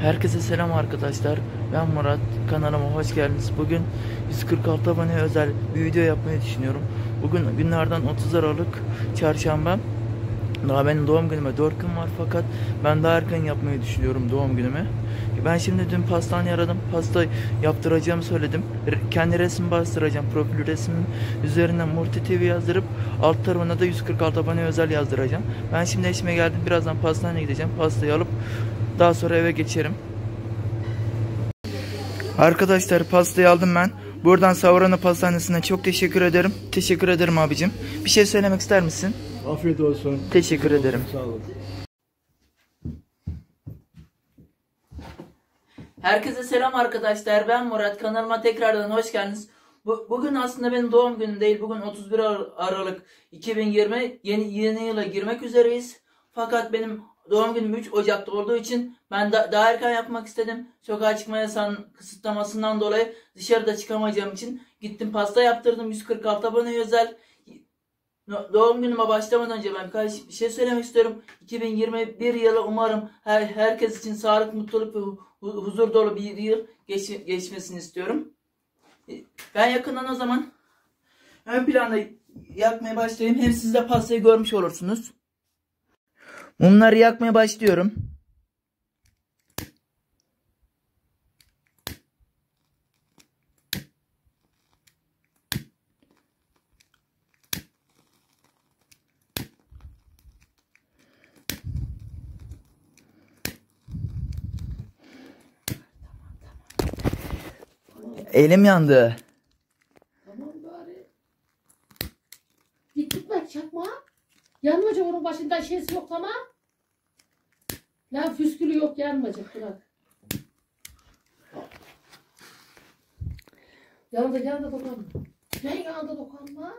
Herkese selam arkadaşlar. Ben Murat. Kanalıma hoş geldiniz. Bugün 146 abone özel bir video yapmayı düşünüyorum. Bugün günlerden 30 Aralık Çarşamba. Daha benim doğum günüme 4 gün var fakat ben daha erken yapmayı düşünüyorum doğum günümü. Ben şimdi dün pastaneye aradım. Pasta yaptıracağımı söyledim. Kendi resmi bastıracağım. Profil resmin üzerine Murti TV yazdırıp alt tarafına da 146 abone özel yazdıracağım. Ben şimdi eşime geldim. Birazdan pastaneye gideceğim. Pastayı alıp daha sonra eve geçerim. Arkadaşlar pastayı aldım ben. Buradan Savrana Pastanesi'ne çok teşekkür ederim. Teşekkür ederim abicim. Bir şey söylemek ister misin? Afiyet olsun. Teşekkür ederim. Sağ olun. Herkese selam arkadaşlar. Ben Murat. Kanalıma tekrardan hoş geldiniz. Bu, bugün aslında benim doğum günüm değil. Bugün 31 Ar- Aralık 2020. Yeni, yeni yıla girmek üzereyiz. Fakat benim doğum günüm 3 Ocak'ta olduğu için ben da, daha erken yapmak istedim. Sokağa çıkma yasağının kısıtlamasından dolayı dışarıda çıkamayacağım için gittim pasta yaptırdım. 146 abone özel. Doğum günüme başlamadan önce ben birkaç bir şey söylemek istiyorum. 2021 yılı umarım her, herkes için sağlık, mutluluk ve hu- hu- huzur dolu bir yıl geç- geçmesini istiyorum. Ben yakından o zaman ön planda yakmaya başlayayım. Hem siz de pastayı görmüş olursunuz. Mumları yakmaya başlıyorum. Elim yandı. Tamam bari. Dik tutma çakma. Yanmaca onun başında şeysi yok tamam. Lan püskülü yok yanmayacak bırak. Yanında yanında dokanma. Ne yanında dokanma?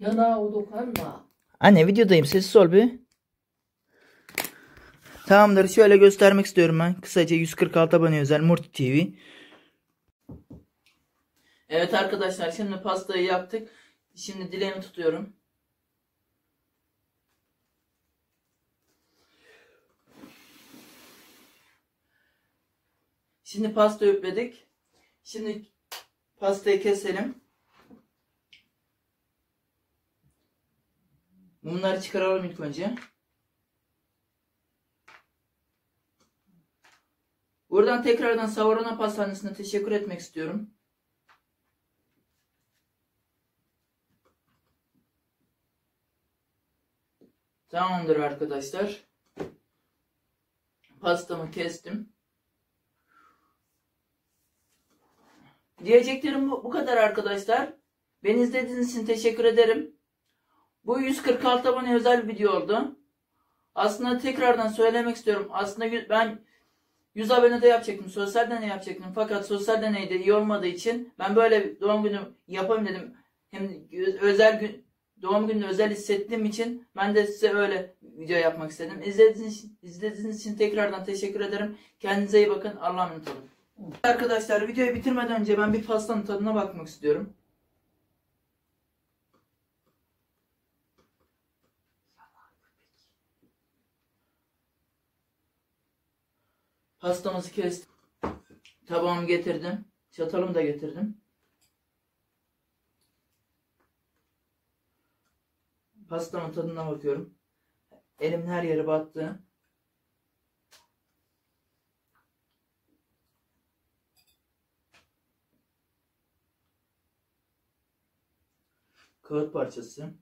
Yana o dokanma. Anne videodayım sessiz ol bir. Tamamdır şöyle göstermek istiyorum ben. Kısaca 146 abone özel Murti TV. Evet arkadaşlar şimdi pastayı yaptık. Şimdi dileğimi tutuyorum. Şimdi pasta üpledik. Şimdi pastayı keselim. Mumları çıkaralım ilk önce. Buradan tekrardan Savarona Pastanesi'ne teşekkür etmek istiyorum. Tamamdır arkadaşlar. Pastamı kestim. Diyeceklerim bu, bu kadar arkadaşlar. Beni izlediğiniz için teşekkür ederim. Bu 146 abone özel video oldu. Aslında tekrardan söylemek istiyorum. Aslında ben 100 abone de yapacaktım. Sosyal deney yapacaktım. Fakat sosyal deneyde iyi olmadığı için ben böyle doğum günü yapayım dedim. Hem özel gün doğum günü özel hissettiğim için ben de size öyle video yapmak istedim. İzlediğiniz için, izlediğiniz için tekrardan teşekkür ederim. Kendinize iyi bakın. Allah'a emanet olun. Arkadaşlar videoyu bitirmeden önce ben bir pastanın tadına bakmak istiyorum. Pastamızı kestim. Tabağımı getirdim. Çatalımı da getirdim. Pastamın tadına bakıyorum. Elimin her yere battı. Kağıt parçası.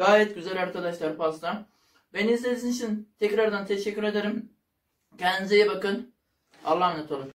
Gayet güzel arkadaşlar pasta. Beni izlediğiniz için tekrardan teşekkür ederim. Kendinize iyi bakın. Allah'a emanet olun.